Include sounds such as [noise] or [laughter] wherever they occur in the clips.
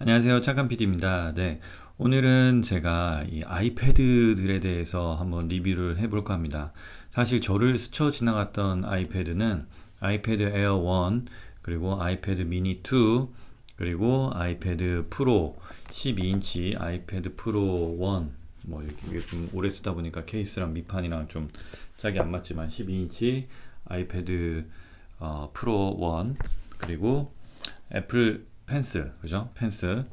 안녕하세요. 착한 PD입니다. 네. 오늘은 제가 이 아이패드들에 대해서 한번 리뷰를 해볼까 합니다. 사실 저를 스쳐 지나갔던 아이패드는 아이패드 에어 1, 그리고 아이패드 미니 2, 그리고 아이패드 프로 12인치 아이패드 프로 1. 뭐 이게 좀 오래 쓰다 보니까 케이스랑 밑판이랑 좀 짝이 안 맞지만 12인치 아이패드 어, 프로 1 그리고 애플 펜슬 그죠? 펜슬.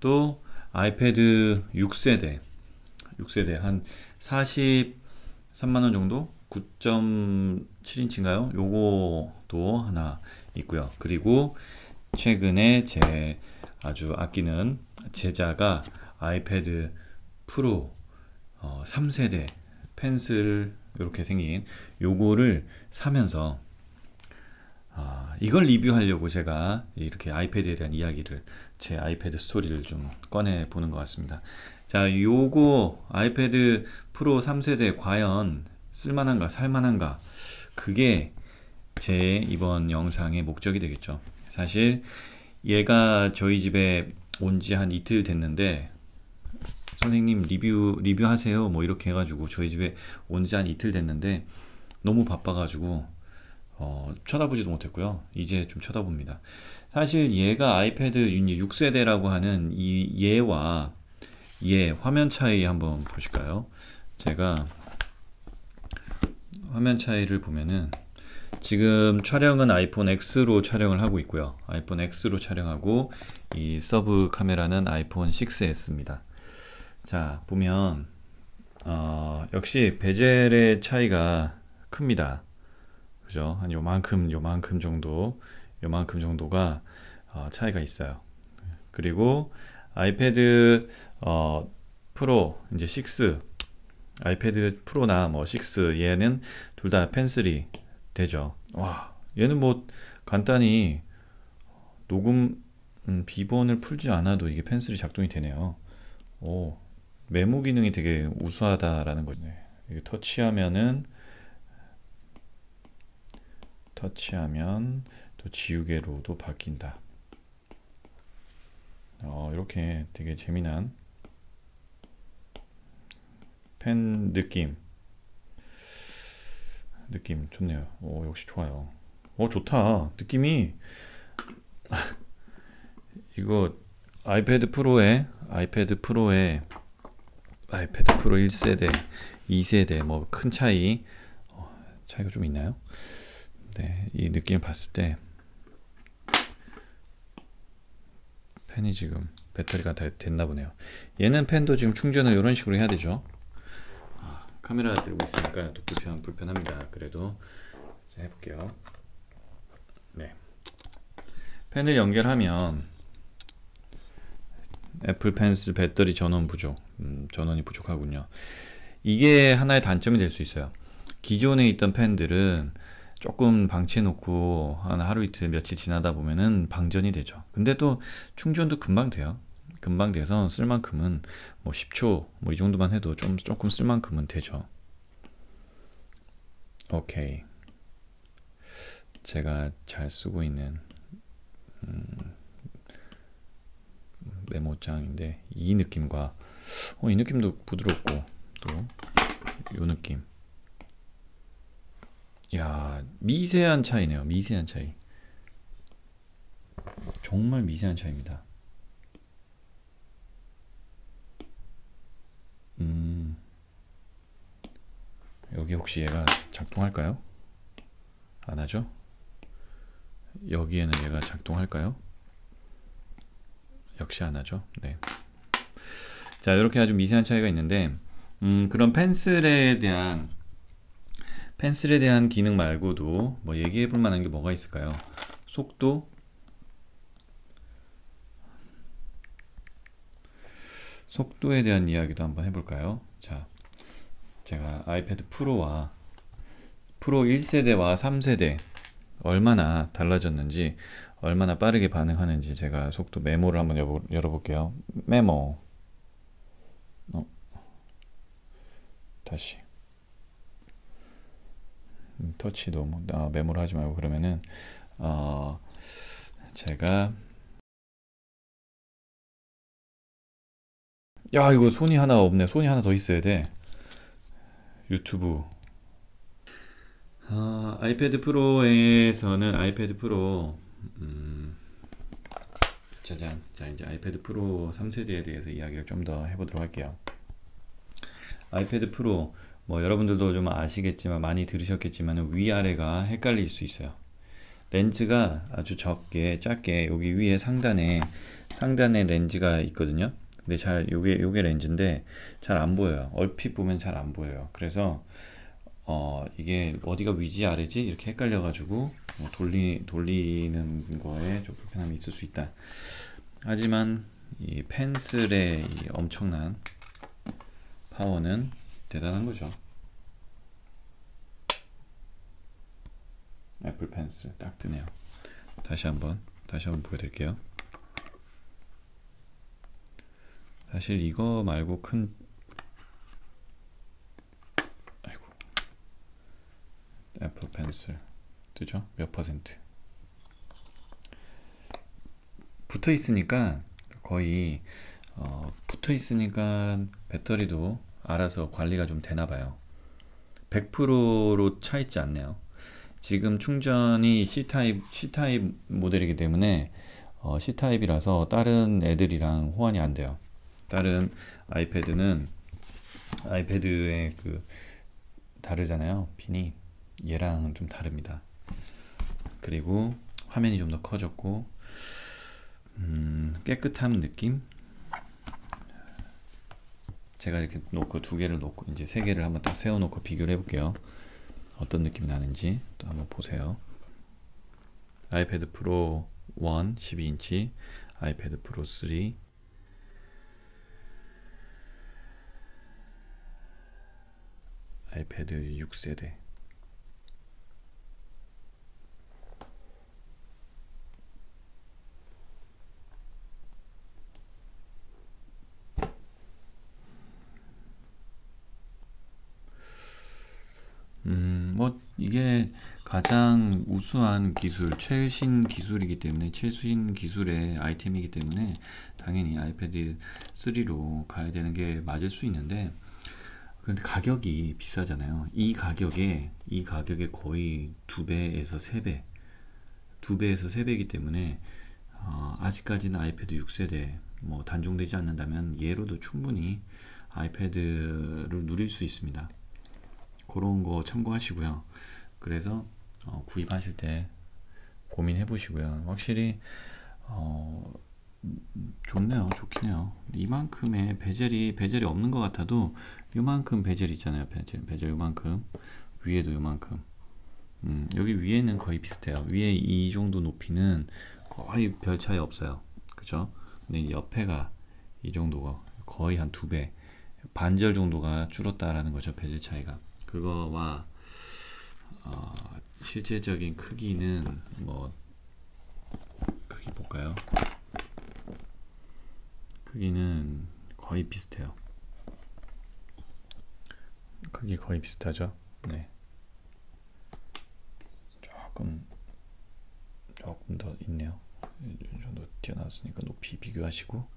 또 아이패드 6세대. 6세대. 한 43만 원 정도? 9.7인치인가요? 요거도 하나 있고요. 그리고 최근에 제 아주 아끼는 제자가 아이패드 프로 어, 3세대 펜슬 이렇게 생긴 요거를 사면서 아, 이걸 리뷰하려고 제가 이렇게 아이패드에 대한 이야기를 제 아이패드 스토리를 좀 꺼내 보는 것 같습니다. 자, 요거 아이패드 프로 3세대 과연 쓸만한가 살만한가 그게 제 이번 영상의 목적이 되겠죠. 사실 얘가 저희 집에 온 지 한 이틀 됐는데 선생님 리뷰 리뷰하세요 뭐 이렇게 해가지고 저희 집에 온 지 한 이틀 됐는데 너무 바빠가지고 어, 쳐다보지도 못했고요. 이제 좀 쳐다봅니다. 사실 얘가 아이패드 6세대라고 하는 이 얘와 얘 화면 차이 한번 보실까요? 제가 화면 차이를 보면은 지금 촬영은 아이폰 X로 촬영을 하고 있고요. 아이폰 X로 촬영하고 이 서브 카메라는 아이폰 6S입니다. 자 보면 어, 역시 베젤의 차이가 큽니다. 그죠? 한 요만큼 요만큼 정도 요만큼 정도가 어, 차이가 있어요. 그리고 아이패드 어, 프로 이제 6 아이패드 프로나 뭐6 얘는 둘 다 펜슬이 되죠. 와 얘는 뭐 간단히 녹음 음, 비번을 풀지 않아도 이게 펜슬이 작동이 되네요. 오 메모 기능이 되게 우수하다라는 거죠. 네. 터치하면은 터치하면 또 지우개로도 바뀐다. 어, 이렇게 되게 재미난 펜 느낌 느낌 좋네요. 오, 역시 좋아요. 오, 좋다. 느낌이 [laughs] 이거 아이패드 프로에 아이패드 프로에 아이패드 프로 1세대, 2세대 뭐 큰 차이 어, 차이가 좀 있나요? 네, 이 느낌을 봤을 때 펜이 지금 배터리가 다 됐나 보네요. 얘는 펜도 지금 충전을 이런 식으로 해야 되죠. 아, 카메라 들고 있으니까 또 불편 불편합니다. 그래도 해볼게요. 네, 펜을 연결하면 애플 펜스 배터리 전원 부족, 음, 전원이 부족하군요. 이게 하나의 단점이 될 수 있어요. 기존에 있던 펜들은 조금 방치해 놓고 한 하루 이틀 며칠 지나다 보면은 방전이 되죠. 근데 또 충전도 금방 돼요. 금방 돼서 쓸 만큼은 뭐 10초 뭐 이 정도만 해도 좀 조금 쓸 만큼은 되죠. 오케이. 제가 잘 쓰고 있는 음, 메모장인데 이 느낌과 어, 이 느낌도 부드럽고 또 이 느낌 야 미세한 차이네요. 미세한 차이. 정말 미세한 차이입니다. 음 여기 혹시 얘가 작동할까요? 안 하죠? 여기에는 얘가 작동할까요? 역시 안 하죠. 네. 자, 이렇게 아주 미세한 차이가 있는데, 음, 그런 펜슬에 대한 펜슬에 대한 기능 말고도 뭐 얘기해 볼 만한 게 뭐가 있을까요? 속도 속도에 대한 이야기도 한번 해볼까요? 자, 제가 아이패드 프로와 프로 1세대와 3세대 얼마나 달라졌는지 얼마나 빠르게 반응하는지 제가 속도 메모를 한번 열어, 열어볼게요. 메모 어. 다시 음, 터치도 뭐, 아, 메모를 하지 말고 그러면은 어, 제가 야 이거 손이 하나 없네. 손이 하나 더 있어야 돼. 유튜브. 아, 아이패드 프로에서는 아이패드 프로 음, 짜잔. 자 이제 아이패드 프로 3세대에 대해서 이야기를 좀 더 해보도록 할게요. 아이패드 프로 뭐 여러분들도 좀 아시겠지만 많이 들으셨겠지만 위아래가 헷갈릴 수 있어요. 렌즈가 아주 적게 작게 여기 위에 상단에 상단에 렌즈가 있거든요. 근데 잘 요게 요게 렌즈인데 잘 안 보여요. 얼핏 보면 잘 안 보여요. 그래서 어 이게 어디가 위지 아래지 이렇게 헷갈려 가지고 뭐 돌리 돌리는 거에 좀 불편함이 있을 수 있다. 하지만 이 펜슬의 이 엄청난 파워는 대단한 거죠. 애플 펜슬 딱 뜨네요. 다시 한번 다시 한번 보여드릴게요. 사실 이거 말고 큰 아이고 애플 펜슬 뜨죠? 몇 퍼센트? 붙어 있으니까 거의 어, 붙어 있으니까 배터리도 알아서 관리가 좀 되나 봐요 100%로 차 있지 않네요 지금 충전이 C타입, C타입 모델이기 때문에 어, C타입이라서 다른 애들이랑 호환이 안 돼요. 다른 아이패드는 아이패드의 그 다르잖아요. 핀이 얘랑 좀 다릅니다. 그리고 화면이 좀 더 커졌고 음, 깨끗한 느낌. 제가 이렇게 놓고 두 개를 놓고 이제 세 개를 한번 딱 세워 놓고 비교를 해볼게요. 어떤 느낌이 나는지 또 한번 보세요. 아이패드 프로 1 12인치, 아이패드 프로 3 아이패드 6세대 음, 뭐 이게 가장 우수한 기술, 최신 기술이기 때문에 최신 기술의 아이템이기 때문에 당연히 아이패드 3로 가야 되는 게 맞을 수 있는데 근데 가격이 비싸잖아요. 이 가격에 이 가격에 거의 두 배에서 세 배, 두 배에서 세 배이기 때문에 어, 아직까지는 아이패드 6세대 뭐 단종되지 않는다면 얘로도 충분히 아이패드를 누릴 수 있습니다. 그런 거 참고하시고요. 그래서 어, 구입하실 때 고민해 보시고요. 확실히 어, 좋네요. 좋긴 해요. 이만큼의 베젤이 베젤이 없는 것 같아도 이만큼 베젤 있잖아요. 베젤 베젤 이만큼 위에도 이만큼. 음, 여기 위에는 거의 비슷해요. 위에 이 정도 높이는 거의 별 차이 없어요. 그죠? 근데 옆에가 이 정도가 거의 한 두 배, 반절 정도가 줄었다라는 거죠. 베젤 차이가. 그거와 어, 실제적인 크기는 뭐 크기 볼까요? 크기는 거의 비슷해요. 크기 거의 비슷하죠? 네. 조금 조금 더 있네요. 이 정도 튀어나왔으니까 높이 비교하시고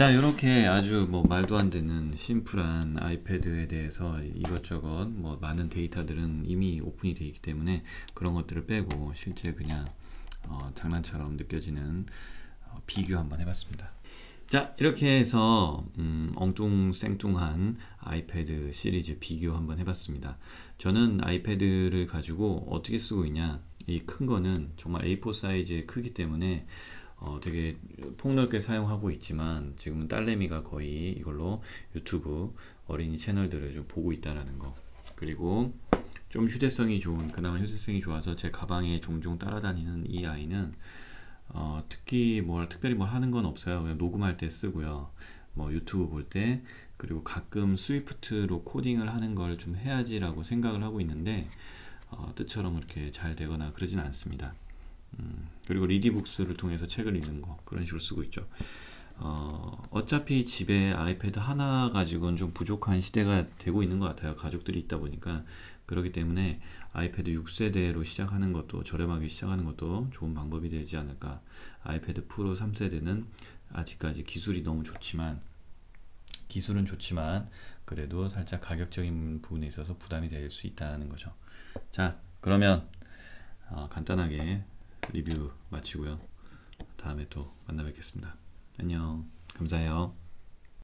자 이렇게 아주 뭐 말도 안 되는 심플한 아이패드에 대해서 이것저것 뭐 많은 데이터들은 이미 오픈이 되어 있기 때문에 그런 것들을 빼고 실제 그냥 어, 장난처럼 느껴지는 어, 비교 한번 해봤습니다. 자 이렇게 해서 음, 엉뚱생뚱한 아이패드 시리즈 비교 한번 해봤습니다. 저는 아이패드를 가지고 어떻게 쓰고 있냐 이 큰 거는 정말 A4 사이즈의 크기 때문에 어, 되게 폭넓게 사용하고 있지만 지금은 딸내미가 거의 이걸로 유튜브 어린이 채널들을 좀 보고 있다라는 거. 그리고 좀 휴대성이 좋은 그나마 휴대성이 좋아서 제 가방에 종종 따라다니는 이 아이는 어, 특히 뭘 특별히 뭘 하는 건 없어요. 그냥 녹음할 때 쓰고요. 뭐 유튜브 볼 때 그리고 가끔 스위프트로 코딩을 하는 걸 좀 해야지라고 생각을 하고 있는데 어, 뜻처럼 그렇게 잘 되거나 그러진 않습니다 음, 그리고 리디북스를 통해서 책을 읽는 거 그런 식으로 쓰고 있죠. 어, 어차피 집에 아이패드 하나 가지고는 좀 부족한 시대가 되고 있는 것 같아요. 가족들이 있다 보니까 그렇기 때문에 아이패드 6세대로 시작하는 것도 저렴하게 시작하는 것도 좋은 방법이 되지 않을까. 아이패드 프로 3세대는 아직까지 기술이 너무 좋지만 기술은 좋지만 그래도 살짝 가격적인 부분에 있어서 부담이 될 수 있다는 거죠. 자, 그러면 어, 간단하게 리뷰 마치고요. 다음에 또 만나 뵙겠습니다. 안녕. 감사해요.